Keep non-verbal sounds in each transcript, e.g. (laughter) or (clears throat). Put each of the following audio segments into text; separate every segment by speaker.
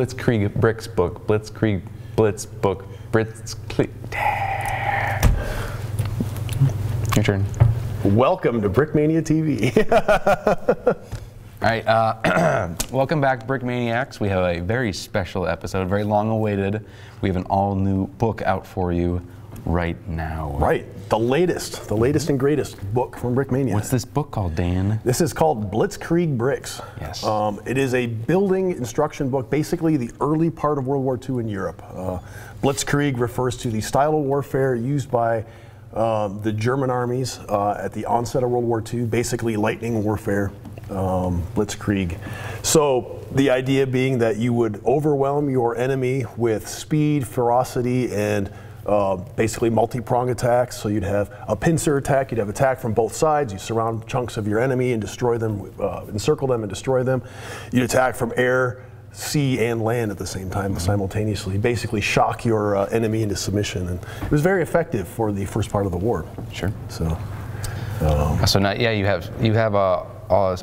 Speaker 1: Blitzkrieg Bricks book. Blitzkrieg Blitz book. Blitzkrieg. Your turn.
Speaker 2: Welcome to Brickmania TV. (laughs)
Speaker 1: All right, uh, (clears throat) welcome back Brick Maniacs. We have a very special episode, very long awaited. We have an all new book out for you right now.
Speaker 2: right, the latest, the latest and greatest book from Brickmania.
Speaker 1: What's this book called, Dan?
Speaker 2: This is called Blitzkrieg Bricks.
Speaker 1: Yes.
Speaker 2: Um, it is a building instruction book, basically the early part of World War II in Europe. Uh, Blitzkrieg refers to the style of warfare used by um, the German armies uh, at the onset of World War II, basically lightning warfare. Um, Blitzkrieg. So the idea being that you would overwhelm your enemy with speed, ferocity, and uh, basically multi-prong attacks. So you'd have a pincer attack, you'd have attack from both sides. You surround chunks of your enemy and destroy them, uh, encircle them and destroy them. You'd attack from air, sea, and land at the same time, simultaneously. Basically shock your uh, enemy into submission. And it was very effective for the first part of the war.
Speaker 1: Sure.
Speaker 2: So.
Speaker 1: So now, yeah, you have you have a,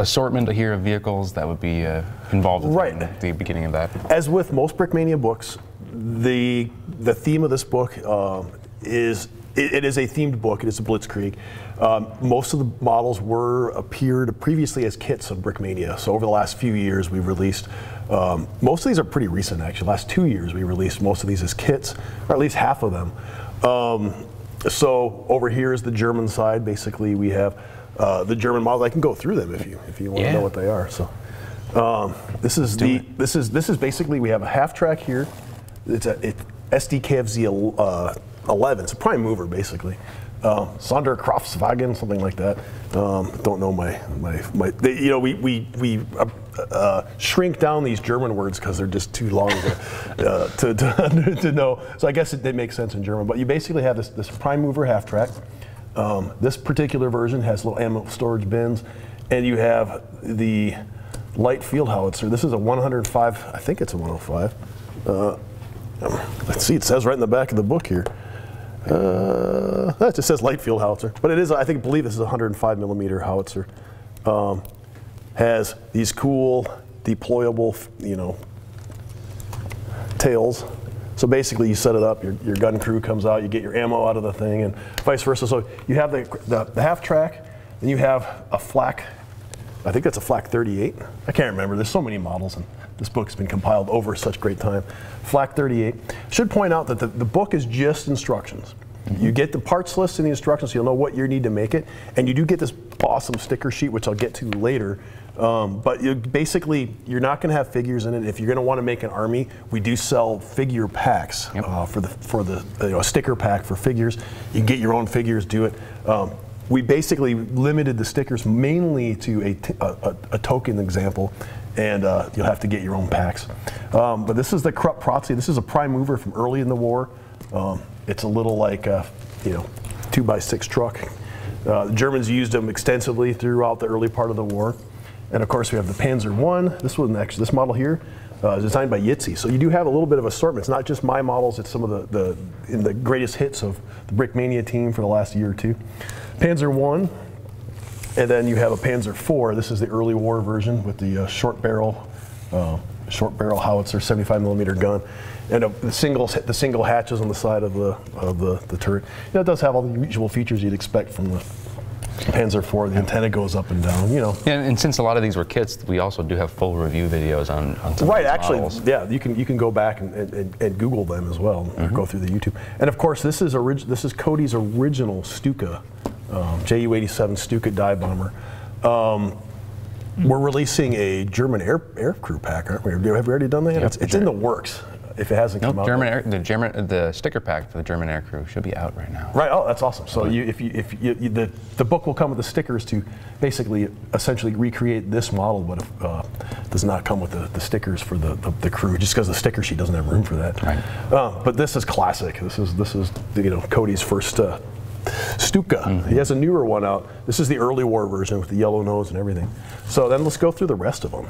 Speaker 1: assortment here of vehicles that would be uh, involved
Speaker 2: Right.
Speaker 1: at the beginning of that.
Speaker 2: As with most Brickmania books, the the theme of this book um, is it, it is a themed book. It is a Blitzkrieg. Um, most of the models were appeared previously as kits of Brickmania. So over the last few years, we've released. Um, most of these are pretty recent, actually. Last two years, we released most of these as kits, or at least half of them. Um, so over here is the German side. Basically, we have uh, the German models. I can go through them if you if you want to
Speaker 1: Yeah.
Speaker 2: know what they are. So. Um, this is the this is this is basically we have a half track here. It's a it, SDKFZ el- uh, 11. It's a prime mover basically. Um, Sonderkraftswagen, something like that. Um, don't know my my, my they, you know we we we uh, uh, shrink down these German words because they're just too long to, (laughs) uh, to, to, (laughs) to know. So I guess it, they make sense in German. But you basically have this this prime mover half track. Um, this particular version has little ammo storage bins, and you have the light field howitzer. This is a 105, I think it's a 105. Uh, let's see, it says right in the back of the book here. Uh, it just says light field howitzer, but it is, I think, believe this is a 105 millimeter howitzer. Um, has these cool deployable, you know, tails. So basically, you set it up. Your, your gun crew comes out. You get your ammo out of the thing, and vice versa. So you have the the, the half track, and you have a flak. I think that's a flak 38. I can't remember. There's so many models, and this book's been compiled over such great time. Flak 38. Should point out that the, the book is just instructions. You get the parts list and the instructions, so you'll know what you need to make it, and you do get this awesome sticker sheet, which I'll get to later. Um, but you, basically, you're not going to have figures in it. If you're going to want to make an army, we do sell figure packs
Speaker 1: Yep.
Speaker 2: uh, for the for the you know, sticker pack for figures. You can get your own figures, do it. Um, we basically limited the stickers mainly to a, token example, and uh, you'll have to get your own packs. Um, but this is the Krupp Protze. This is a prime mover from early in the war. Um, it's a little like a, you know, two by six truck. Uh, the Germans used them extensively throughout the early part of the war. And of course, we have the Panzer One. This one, actually, this model here, uh, designed by Yitzi. So you do have a little bit of assortment. It's not just my models. It's some of the, the in the greatest hits of the Brickmania team for the last year or two. Panzer One, and then you have a Panzer IV. This is the early war version with the uh, short barrel, uh, short barrel howitzer, 75 millimeter gun, and uh, the single the single hatches on the side of the of the, the turret. You know, it does have all the usual features you'd expect from the Panzer IV. The antenna goes up and down. You know.
Speaker 1: And, and since a lot of these were kits, we also do have full review videos on, on some of
Speaker 2: Right, actually,
Speaker 1: models.
Speaker 2: yeah, you can you can go back and, and, and Google them as well,
Speaker 1: Mm-hmm.
Speaker 2: go through the YouTube. And of course, this is orig- this is Cody's original Stuka, um, Ju-87 Stuka dive bomber. Um, we're releasing a German air air crew pack, aren't we? Have we already done that?
Speaker 1: Yep,
Speaker 2: it's it's in the works. If it hasn't
Speaker 1: Nope,
Speaker 2: come out,
Speaker 1: German air, the German the sticker pack for the German aircrew should be out right now.
Speaker 2: Right. Oh, that's awesome. So you, if you, if you, you, the the book will come with the stickers to basically essentially recreate this model, but it uh, does not come with the, the stickers for the, the, the crew, just because the sticker sheet doesn't have room for that.
Speaker 1: Right.
Speaker 2: Uh, but this is classic. This is this is you know Cody's first. Uh, Stuka.
Speaker 1: Mm-hmm.
Speaker 2: He has a newer one out. This is the early war version with the yellow nose and everything. So then let's go through the rest of them.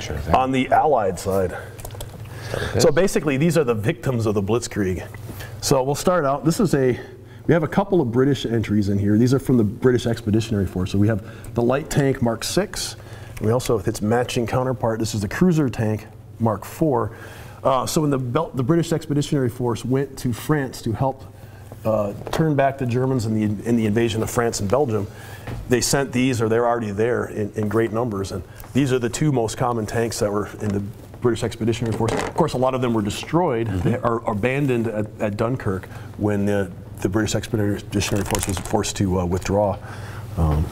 Speaker 1: Sure.
Speaker 2: On the Allied side, so basically, these are the victims of the Blitzkrieg. So we'll start out. This is a. We have a couple of British entries in here. These are from the British Expeditionary Force. So we have the light tank Mark VI. And we also, with its matching counterpart, this is the cruiser tank Mark IV. Uh, so when the, Bel- the British Expeditionary Force went to France to help uh, turn back the Germans in the, in the invasion of France and Belgium, they sent these, or they're already there in, in great numbers. And these are the two most common tanks that were in the British Expeditionary Force. Of course, a lot of them were destroyed, they are abandoned at, at Dunkirk when the, the British Expeditionary Force was forced to uh, withdraw. Um,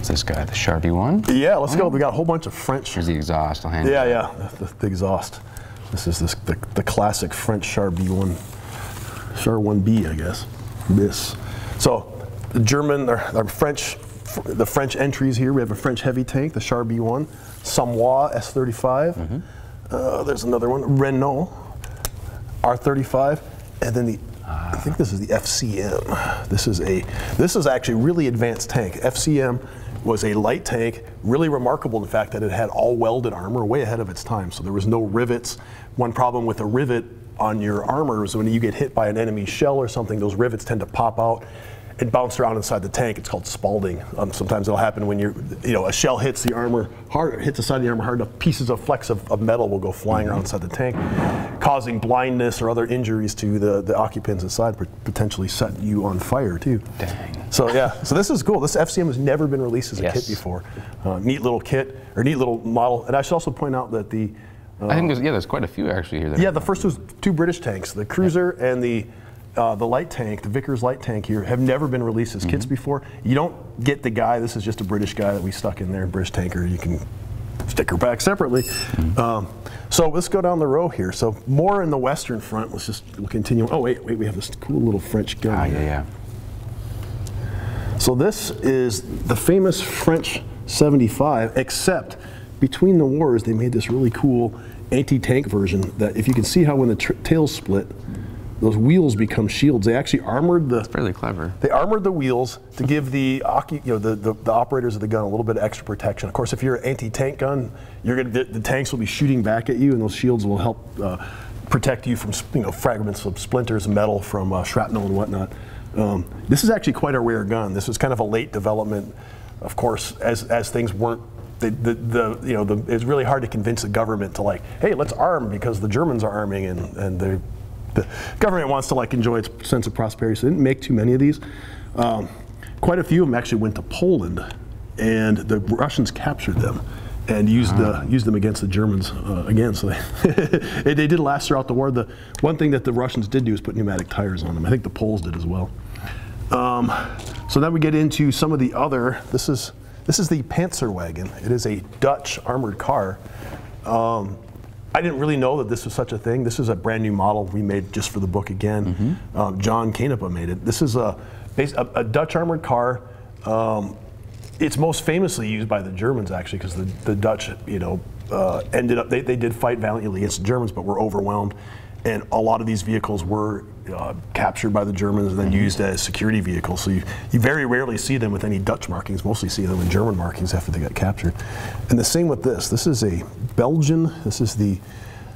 Speaker 1: Is this guy the Sharpie one?
Speaker 2: yeah, let's go. We got a whole bunch of French.
Speaker 1: Here's the exhaust. I'll hand
Speaker 2: Yeah, yeah, the, the exhaust. This is this, the, the classic French Char B1, Char 1B, I guess. This. So the German, or, or French, the French entries here. We have a French heavy tank, the Char B1, Somua S35. Uh, there's another one, Renault R35, and then the. I think this is the FCM. This is a this is actually really advanced tank. FCM was a light tank, really remarkable in the fact that it had all welded armor, way ahead of its time. So there was no rivets. One problem with a rivet on your armor is when you get hit by an enemy shell or something, those rivets tend to pop out and bounce around inside the tank. It's called spalling. Um, sometimes it'll happen when you're, you know, a shell hits the armor hard, hits the side of the armor hard enough, pieces of flecks of, of metal will go flying around inside the tank, causing blindness or other injuries to the, the occupants inside, pot- potentially set you on fire too.
Speaker 1: Dang.
Speaker 2: So yeah, so this is cool. This FCM has never been released as a
Speaker 1: Yes.
Speaker 2: kit before. Uh, neat little kit, or neat little model. And I should also point out that the,
Speaker 1: I think there's yeah, there's quite a few actually here.
Speaker 2: Yeah, the first was two British tanks, the cruiser and the uh, the light tank, the Vickers light tank here, have never been released as kits before. You don't get the guy. This is just a British guy that we stuck in there, British tanker. You can sticker back separately. Um, so let's go down the row here. So more in the western front. Let's just we'll continue. Oh wait, wait, we have this cool little French gun.
Speaker 1: Ah, yeah, yeah.
Speaker 2: So this is the famous French 75, except between the wars they made this really cool anti-tank version that if you can see how when the tails split, those wheels become shields. They actually armored the
Speaker 1: Fairly clever.
Speaker 2: they armored the wheels to give the, you know, the, the, the operators of the gun a little bit of extra protection. Of course, if you're an anti-tank gun, you're gonna, the, the tanks will be shooting back at you, and those shields will help uh, protect you from you know, fragments of splinters metal from uh, shrapnel and whatnot. Um, this is actually quite a rare gun. This was kind of a late development. Of course, as, as things weren't, the, the, the, you know, the, it's really hard to convince the government to like, hey, let's arm because the Germans are arming and, and the government wants to like enjoy its sense of prosperity, so they didn't make too many of these. Um, quite a few of them actually went to Poland, and the Russians captured them and used uh, used them against the Germans uh, again. So they, (laughs) they they did last throughout the war. The one thing that the Russians did do is put pneumatic tires on them. I think the Poles did as well. Um, so then we get into some of the other. This is this is the Pantserwagen. It is a Dutch armored car. Um, I didn't really know that this was such a thing. This is a brand new model we made just for the book again. Um, John Canepa made it. This is a, a, a Dutch armored car. Um, it's most famously used by the Germans actually because the, the Dutch, you know, uh, ended up, they, they did fight valiantly against the Germans but were overwhelmed. And a lot of these vehicles were uh, captured by the Germans and then used as security vehicles. So you, you very rarely see them with any Dutch markings, mostly see them with German markings after they got captured. And the same with this. This is a Belgian, this is the,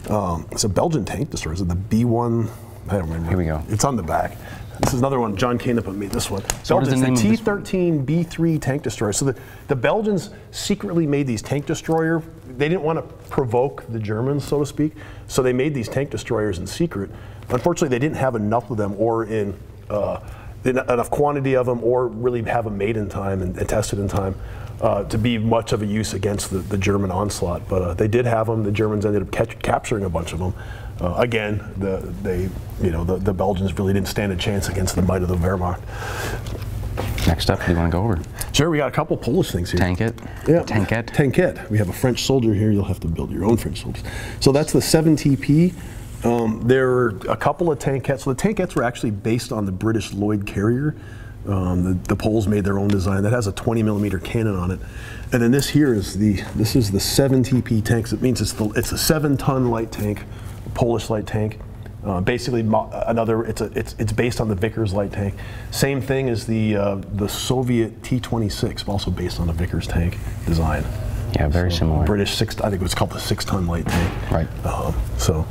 Speaker 2: um, it's a Belgian tank destroyer. Is it the B1? I don't remember.
Speaker 1: Here we go.
Speaker 2: It's on the back. This is another one. John Canepa made this one.
Speaker 1: So what is the, name the
Speaker 2: T-13 B3 tank destroyer. So the, the Belgians secretly made these tank destroyer. They didn't want to provoke the Germans, so to speak. So they made these tank destroyers in secret. Unfortunately, they didn't have enough of them, or in uh, enough quantity of them, or really have them made in time and, and tested in time. Uh, to be much of a use against the, the German onslaught, but uh, they did have them. The Germans ended up catch, capturing a bunch of them. Uh, again, the, they, you know, the, the Belgians really didn't stand a chance against the might of the Wehrmacht.
Speaker 1: Next up, do you want to go over?
Speaker 2: Sure, we got a couple Polish things here.
Speaker 1: Tank it?
Speaker 2: Yeah.
Speaker 1: Tankette?
Speaker 2: Tankette. We have a French soldier here. You'll have to build your own French soldiers. So that's the 7TP. Um, there are a couple of tankettes. So the tankettes were actually based on the British Lloyd carrier. Um, the, the Poles made their own design that has a 20 millimeter cannon on it. And then this here is the this is the 7TP tanks. It means it's the it's a seven ton light tank, a Polish light tank. Uh, basically, mo- another it's a it's it's based on the Vickers light tank. Same thing as the uh, the Soviet T26, also based on a Vickers tank design.
Speaker 1: Yeah, very similar.
Speaker 2: British six, I think it was called the six ton light tank.
Speaker 1: Right.
Speaker 2: Um, so,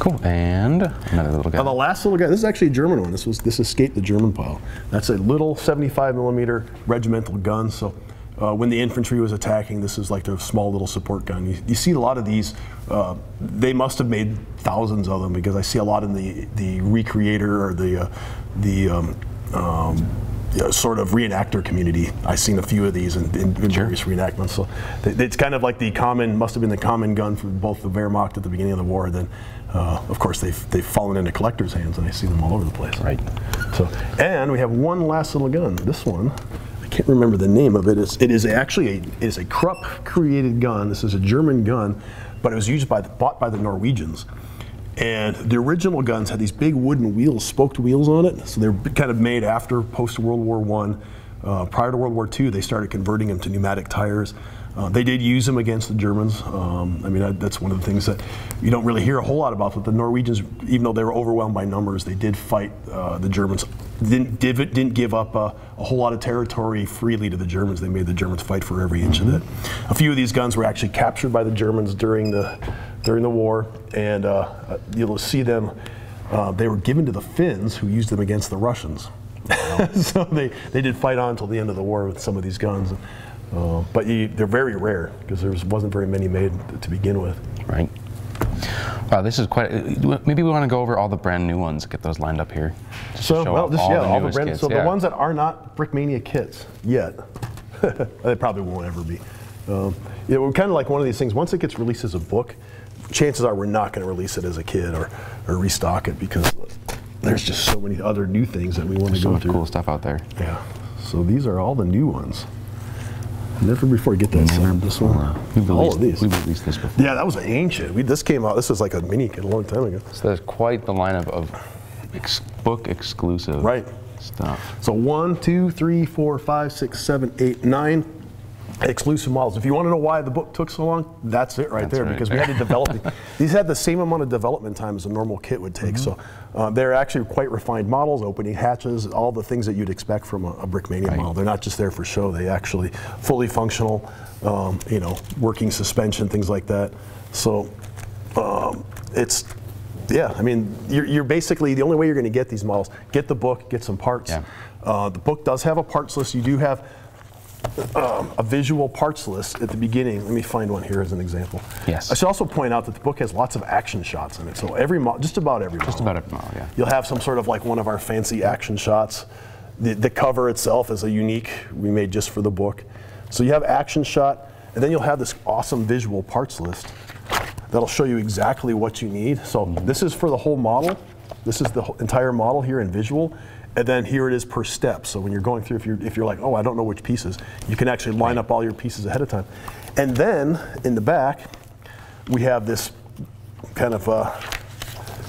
Speaker 1: Cool. And another little guy.
Speaker 2: now the last little guy, this is actually a German one. This was this escaped the German pile. That's a little 75 millimeter regimental gun. So, Uh, when the infantry was attacking, this is like their small little support gun. You, you see a lot of these. Uh, they must have made thousands of them because I see a lot in the the recreator or the uh, the um, um, sort of reenactor community. I've seen a few of these in, in, in various reenactments. So th- it's kind of like the common, must have been the common gun for both the Wehrmacht at the beginning of the war. Then, uh, of course, they've, they've fallen into collectors' hands, and I see them all over the place.
Speaker 1: Right.
Speaker 2: So, and we have one last little gun. This one, I can't remember the name of it. It's, it is actually a, it is a Krupp created gun. This is a German gun, but it was used by the, bought by the Norwegians. And the original guns had these big wooden wheels, spoked wheels on it. So they're kind of made after post World War One. Uh, prior to World War II, they started converting them to pneumatic tires. Uh, they did use them against the Germans. Um, I mean, that, that's one of the things that you don't really hear a whole lot about. But the Norwegians, even though they were overwhelmed by numbers, they did fight uh, the Germans. Didn't div- didn't give up a, a whole lot of territory freely to the Germans. They made the Germans fight for every inch of it. A few of these guns were actually captured by the Germans during the during the war, and uh, you'll see them. Uh, they were given to the Finns, who used them against the Russians. (laughs) so they, they did fight on until the end of the war with some of these guns. Uh, but you, they're very rare because there wasn't very many made to begin with.
Speaker 1: Right. Wow, this is quite. Maybe we want to go over all the brand new ones, get those lined up here.
Speaker 2: So, well, just,
Speaker 1: all
Speaker 2: yeah,
Speaker 1: the
Speaker 2: all the brand,
Speaker 1: kits,
Speaker 2: so
Speaker 1: yeah.
Speaker 2: the ones that are not Brickmania kits yet, (laughs) they probably won't ever be. Um, yeah, we're kind of like one of these things. Once it gets released as a book, chances are we're not going to release it as a kid or, or restock it because there's just so many other new things that we want to
Speaker 1: so
Speaker 2: go
Speaker 1: much
Speaker 2: through.
Speaker 1: cool stuff out there.
Speaker 2: Yeah. So these are all the new ones. Never before get that sound. This one.
Speaker 1: We've
Speaker 2: all of these.
Speaker 1: we've released this before.
Speaker 2: Yeah, that was ancient. We, this came out. This was like a mini kit a long time ago.
Speaker 1: So there's quite the lineup of ex- book exclusive
Speaker 2: Right.
Speaker 1: stuff.
Speaker 2: So one, two, three, four, five, six, seven, eight, nine exclusive models. If you want to know why the book took so long, that's it right
Speaker 1: That's
Speaker 2: there
Speaker 1: right
Speaker 2: because we had to develop. (laughs) These had the same amount of development time as a normal kit would take. So uh, they're actually quite refined models, opening hatches, all the things that you'd expect from a, a Brickmania
Speaker 1: Right.
Speaker 2: model. They're not just there for show. They actually fully functional, um, you know, working suspension, things like that. So um, it's yeah, I mean, you're, you're basically the only way you're going to get these models. Get the book, get some parts.
Speaker 1: Yeah.
Speaker 2: Uh, the book does have a parts list. You do have um, a visual parts list at the beginning. Let me find one here as an example.
Speaker 1: Yes.
Speaker 2: I should also point out that the book has lots of action shots in it. So every just about every
Speaker 1: Just
Speaker 2: model.
Speaker 1: about every model, yeah.
Speaker 2: You'll have some sort of like one of our fancy action shots. The, the cover itself is a unique we made just for the book. So you have action shot, and then you'll have this awesome visual parts list that'll show you exactly what you need. So this is for the whole model. This is the entire model here in visual. And then here it is per step. So when you're going through, if you're, if you're like, oh, I don't know which pieces, you can actually line up all your pieces ahead of time. And then in the back, we have this kind of, uh,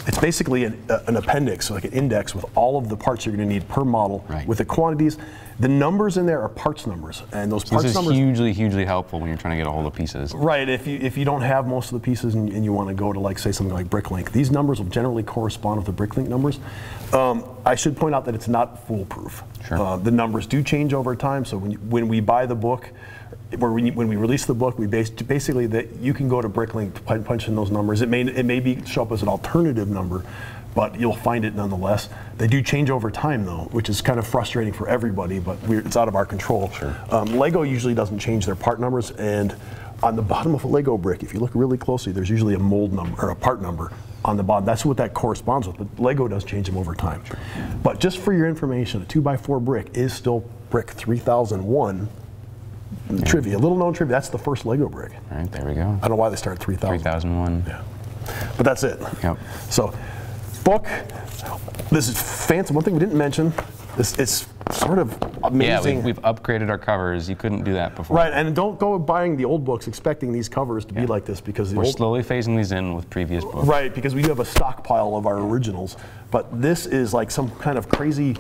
Speaker 2: it's basically an, uh, an appendix, so like an index with all of the parts you're going to need per model,
Speaker 1: Right.
Speaker 2: with the quantities. The numbers in there are parts numbers, and those parts
Speaker 1: This is
Speaker 2: numbers.
Speaker 1: hugely, hugely helpful when you're trying to get a hold of pieces.
Speaker 2: Right, if you if you don't have most of the pieces and, and you want to go to like say something like Bricklink, these numbers will generally correspond with the Bricklink numbers. Um, I should point out that it's not foolproof.
Speaker 1: Sure.
Speaker 2: Uh, the numbers do change over time. So when you, when we buy the book, or when, you, when we release the book, we base, basically that you can go to Bricklink, pu- punch in those numbers. It may it may be show up as an alternative number, but you'll find it nonetheless. They do change over time though, which is kind of frustrating for everybody, but we're, it's out of our control.
Speaker 1: Sure.
Speaker 2: Um, Lego usually doesn't change their part numbers, and on the bottom of a Lego brick, if you look really closely, there's usually a mold number or a part number on the bottom. That's what that corresponds with. But Lego does change them over time. But just for your information, a two by four brick is still brick 3001. Trivia, little known trivia. That's the first Lego brick.
Speaker 1: All right, there we go.
Speaker 2: I don't know why they started 3000.
Speaker 1: 3001.
Speaker 2: Yeah. But that's it.
Speaker 1: Yep.
Speaker 2: So, book. This is fancy. One thing we didn't mention. This it's sort of
Speaker 1: Yeah,
Speaker 2: amazing.
Speaker 1: we've, we've upgraded our covers. You couldn't do that before.
Speaker 2: Right, and don't go buying the old books expecting these covers to be like this because the
Speaker 1: We're slowly phasing these in with previous books.
Speaker 2: right because we do have a stockpile of our originals, but this is like some kind of crazy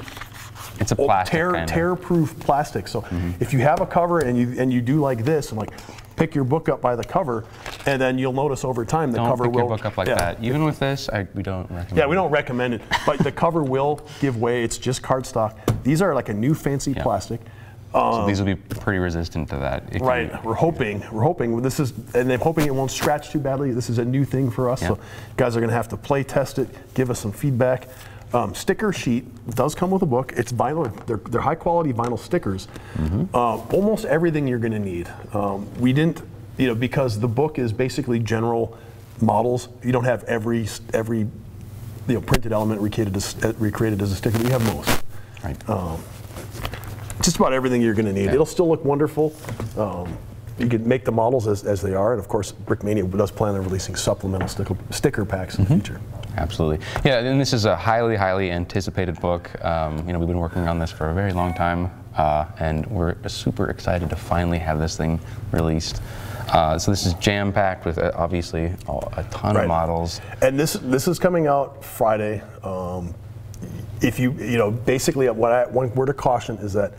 Speaker 1: It's a plastic
Speaker 2: tear
Speaker 1: kind of.
Speaker 2: tear-proof plastic. So mm-hmm. if you have a cover and you and you do like this and like pick your book up by the cover, and then you'll notice over time the
Speaker 1: Don't
Speaker 2: cover
Speaker 1: pick
Speaker 2: will
Speaker 1: your book up like
Speaker 2: yeah.
Speaker 1: that. Even with this, I, we don't recommend.
Speaker 2: Yeah, we don't recommend it, but the cover will give way. It's just cardstock. These are like a new fancy
Speaker 1: Yeah.
Speaker 2: plastic.
Speaker 1: So these um, will be pretty resistant to that. If you-
Speaker 2: Right. We're hoping. We're hoping this is, and they're hoping it won't scratch too badly. This is a new thing for us,
Speaker 1: Yeah.
Speaker 2: so guys are going to have to play test it, give us some feedback. Um, sticker sheet does come with a book. It's vinyl. They're, they're high quality vinyl stickers. Uh, almost everything you're going to need. Um, we didn't, you know, because the book is basically general models. You don't have every every you know printed element recreated as, uh, recreated as a sticker. We have most.
Speaker 1: Right.
Speaker 2: Just about everything you're going to need.
Speaker 1: Yeah.
Speaker 2: It'll still look wonderful. You can make the models as, as they are, and of course, Brickmania does plan on releasing supplemental sticker, sticker packs in the future.
Speaker 1: Absolutely. Yeah, and this is a highly, highly anticipated book. Um, you know, we've been working on this for a very long time, uh, and we're super excited to finally have this thing released. Uh, so this is jam-packed with uh, obviously a ton
Speaker 2: Right.
Speaker 1: of models.
Speaker 2: And this this is coming out Friday. Um, if you you know basically what I, one word of caution is that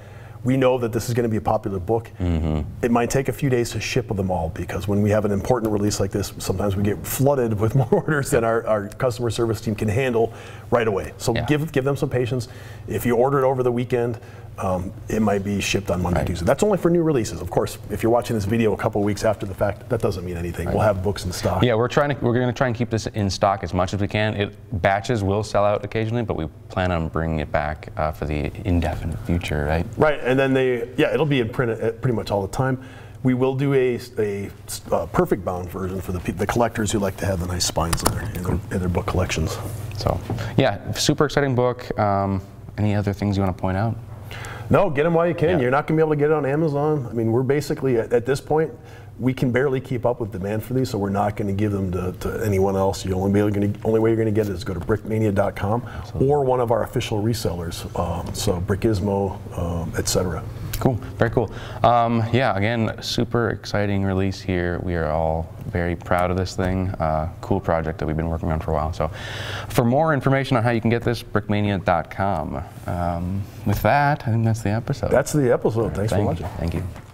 Speaker 2: we know that this is going to be a popular book. Mm-hmm. It might take a few days to ship them all because when we have an important release like this, sometimes we get flooded with (laughs) more orders than our, our customer service team can handle right away. So
Speaker 1: Yeah.
Speaker 2: give give them some patience. If you order it over the weekend, um, it might be shipped on Monday,
Speaker 1: Right.
Speaker 2: Tuesday. That's only for new releases. Of course, if you're watching this video a couple weeks after the fact, that doesn't mean anything. We'll have books in stock.
Speaker 1: Yeah, we're trying to we're going to try and keep this in stock as much as we can. It batches will sell out occasionally, but we plan on bringing it back uh, for the indefinite future, right?
Speaker 2: Right, and then they, yeah, it'll be in print uh, pretty much all the time. We will do a, a uh, perfect bound version for the, the collectors who like to have the nice spines in their, in their, in their book collections.
Speaker 1: So, yeah, super exciting book. Um, any other things you want to point out?
Speaker 2: No, get them while you can.
Speaker 1: Yeah.
Speaker 2: You're not going to be able to get it on Amazon. I mean, we're basically, at, at this point, we can barely keep up with demand for these, so we're not going to give them to, to anyone else. You only, be able to, only way you're going to get it is go to brickmania.com or one of our official resellers, um, so Brickismo, um, et cetera.
Speaker 1: Cool, very cool. Um, yeah, again, super exciting release here. We are all very proud of this thing. Uh, cool project that we've been working on for a while. So, for more information on how you can get this, brickmania.com. Um, with that, I think that's the episode.
Speaker 2: That's the episode. Thanks
Speaker 1: Thank
Speaker 2: for watching.
Speaker 1: you. Thank you.